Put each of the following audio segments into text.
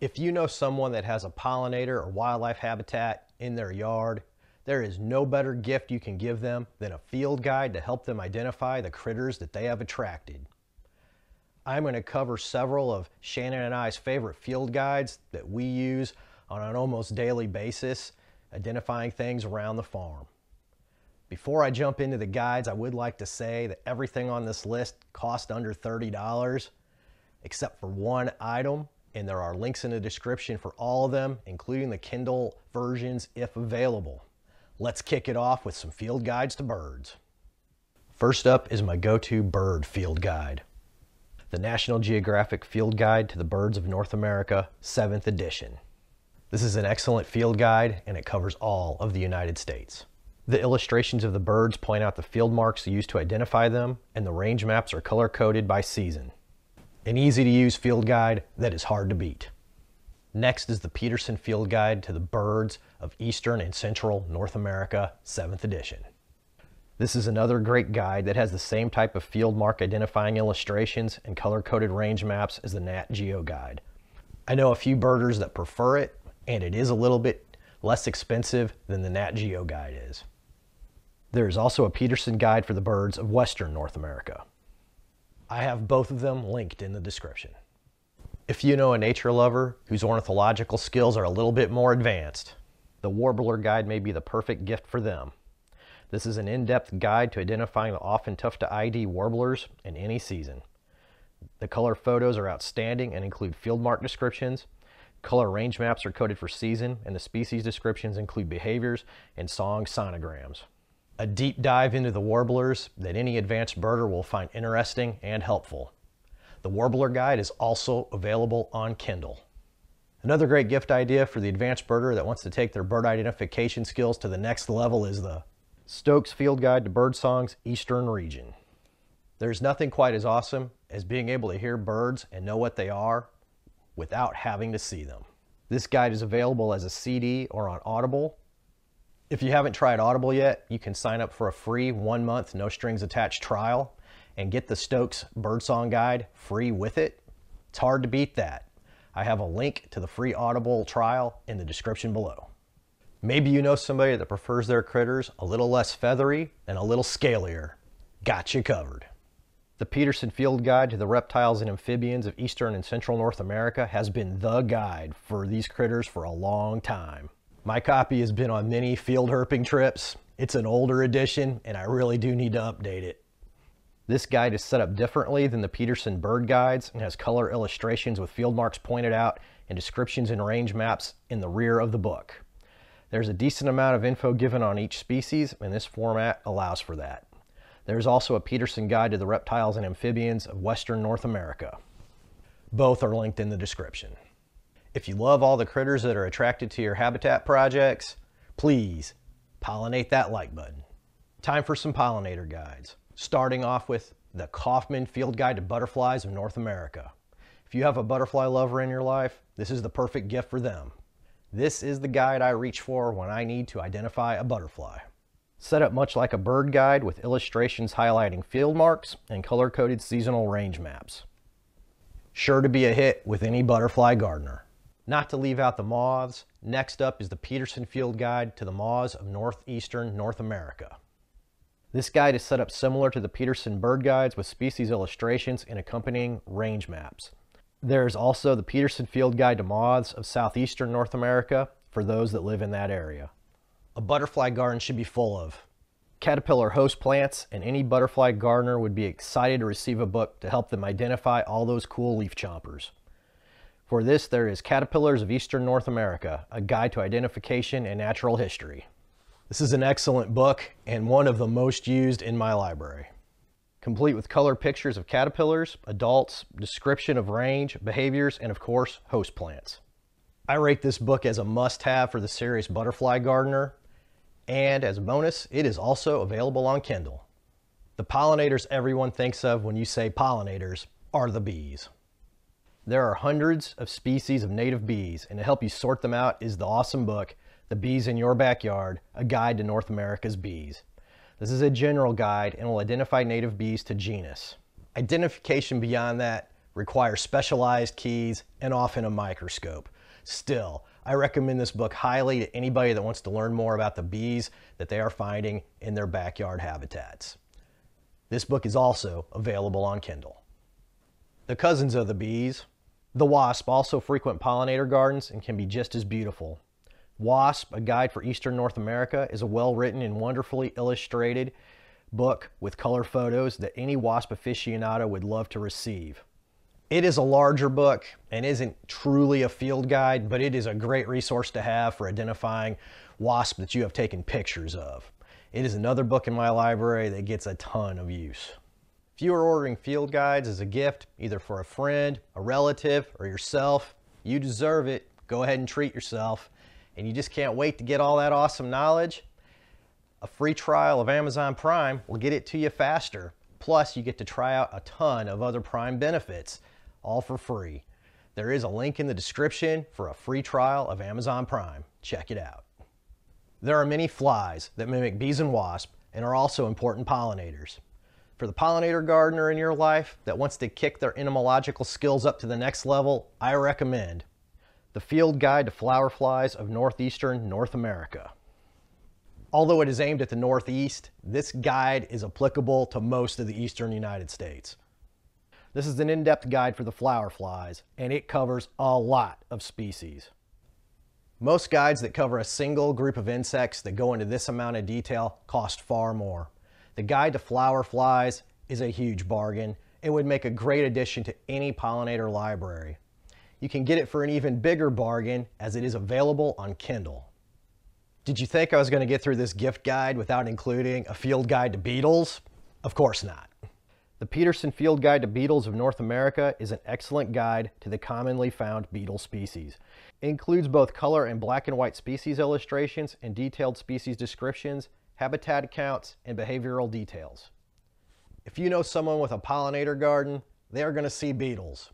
If you know someone that has a pollinator or wildlife habitat in their yard, there is no better gift you can give them than a field guide to help them identify the critters that they have attracted. I'm going to cover several of Shannon and I's favorite field guides that we use on an almost daily basis, identifying things around the farm. Before I jump into the guides, I would like to say that everything on this list cost under $30, except for one item, and there are links in the description for all of them, including the Kindle versions if available. Let's kick it off with some field guides to birds. First up is my go-to bird field guide. The National Geographic Field Guide to the Birds of North America, 7th edition. This is an excellent field guide and it covers all of the United States. The illustrations of the birds point out the field marks used to identify them, and the range maps are color coded by season. An easy to use field guide that is hard to beat. Next is the Peterson Field Guide to the Birds of Eastern and Central North America, 7th edition. This is another great guide that has the same type of field mark identifying illustrations and color-coded range maps as the Nat Geo Guide. I know a few birders that prefer it, and it is a little bit less expensive than the Nat Geo Guide is. There is also a Peterson guide for the birds of Western North America. I have both of them linked in the description. If you know a nature lover whose ornithological skills are a little bit more advanced, the Warbler Guide may be the perfect gift for them. This is an in-depth guide to identifying the often tough to ID warblers in any season. The color photos are outstanding and include field mark descriptions. Color range maps are coded for season, and the species descriptions include behaviors and song sonograms a deep dive into the warblers that any advanced birder will find interesting and helpful. The Warbler Guide is also available on Kindle. Another great gift idea for the advanced birder that wants to take their bird identification skills to the next level is the Stokes Field Guide to Bird Songs Eastern Region. There's nothing quite as awesome as being able to hear birds and know what they are without having to see them. This guide is available as a CD or on Audible if you haven't tried Audible yet, you can sign up for a free one month, no strings attached trial and get the Stokes Birdsong Guide free with it. It's hard to beat that. I have a link to the free Audible trial in the description below. Maybe you know somebody that prefers their critters a little less feathery and a little scalier. Got you covered. The Peterson Field Guide to the Reptiles and Amphibians of Eastern and Central North America has been the guide for these critters for a long time. My copy has been on many field herping trips. It's an older edition and I really do need to update it. This guide is set up differently than the Peterson bird guides and has color illustrations with field marks pointed out and descriptions and range maps in the rear of the book. There's a decent amount of info given on each species and this format allows for that. There's also a Peterson guide to the reptiles and amphibians of Western North America. Both are linked in the description. If you love all the critters that are attracted to your habitat projects, please pollinate that like button. Time for some pollinator guides, starting off with the Kaufman Field Guide to Butterflies of North America. If you have a butterfly lover in your life, this is the perfect gift for them. This is the guide I reach for when I need to identify a butterfly. Set up much like a bird guide with illustrations highlighting field marks and color-coded seasonal range maps. Sure to be a hit with any butterfly gardener. Not to leave out the moths, next up is the Peterson Field Guide to the Moths of Northeastern North America. This guide is set up similar to the Peterson bird guides with species illustrations and accompanying range maps. There is also the Peterson Field Guide to Moths of Southeastern North America for those that live in that area. A butterfly garden should be full of caterpillar host plants and any butterfly gardener would be excited to receive a book to help them identify all those cool leaf chompers. For this, there is Caterpillars of Eastern North America, a guide to identification and natural history. This is an excellent book and one of the most used in my library. Complete with color pictures of caterpillars, adults, description of range, behaviors, and of course, host plants. I rate this book as a must-have for the serious butterfly gardener, and as a bonus, it is also available on Kindle. The pollinators everyone thinks of when you say pollinators are the bees. There are hundreds of species of native bees, and to help you sort them out is the awesome book, The Bees in Your Backyard, A Guide to North America's Bees. This is a general guide and will identify native bees to genus. Identification beyond that requires specialized keys and often a microscope. Still, I recommend this book highly to anybody that wants to learn more about the bees that they are finding in their backyard habitats. This book is also available on Kindle. The cousins of the bees, the wasp also frequent pollinator gardens and can be just as beautiful. Wasp, a guide for Eastern North America, is a well-written and wonderfully illustrated book with color photos that any wasp aficionado would love to receive. It is a larger book and isn't truly a field guide, but it is a great resource to have for identifying wasps that you have taken pictures of. It is another book in my library that gets a ton of use. If you are ordering field guides as a gift, either for a friend, a relative, or yourself, you deserve it. Go ahead and treat yourself. And you just can't wait to get all that awesome knowledge. A free trial of Amazon Prime will get it to you faster. Plus, you get to try out a ton of other Prime benefits all for free. There is a link in the description for a free trial of Amazon Prime. Check it out. There are many flies that mimic bees and wasps and are also important pollinators. For the pollinator gardener in your life that wants to kick their entomological skills up to the next level, I recommend the Field Guide to Flower Flies of Northeastern North America. Although it is aimed at the Northeast, this guide is applicable to most of the Eastern United States. This is an in-depth guide for the flower flies, and it covers a lot of species. Most guides that cover a single group of insects that go into this amount of detail cost far more. The Guide to Flower Flies is a huge bargain and would make a great addition to any pollinator library. You can get it for an even bigger bargain as it is available on Kindle. Did you think I was going to get through this gift guide without including a field guide to beetles? Of course not. The Peterson Field Guide to Beetles of North America is an excellent guide to the commonly found beetle species. It includes both color and black and white species illustrations and detailed species descriptions, habitat accounts, and behavioral details. If you know someone with a pollinator garden, they are going to see beetles.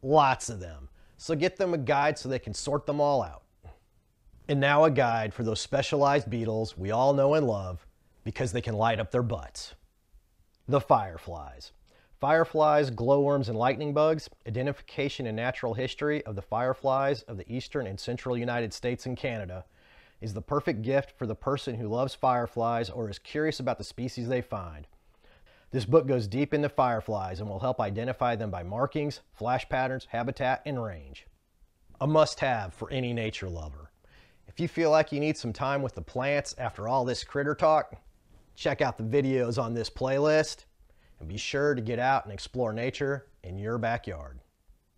Lots of them. So get them a guide so they can sort them all out. And now a guide for those specialized beetles we all know and love because they can light up their butts. The fireflies. Fireflies, glowworms, and lightning bugs, identification and natural history of the fireflies of the eastern and central United States and Canada is the perfect gift for the person who loves fireflies or is curious about the species they find. This book goes deep into fireflies and will help identify them by markings, flash patterns, habitat, and range. A must-have for any nature lover. If you feel like you need some time with the plants after all this critter talk, Check out the videos on this playlist and be sure to get out and explore nature in your backyard.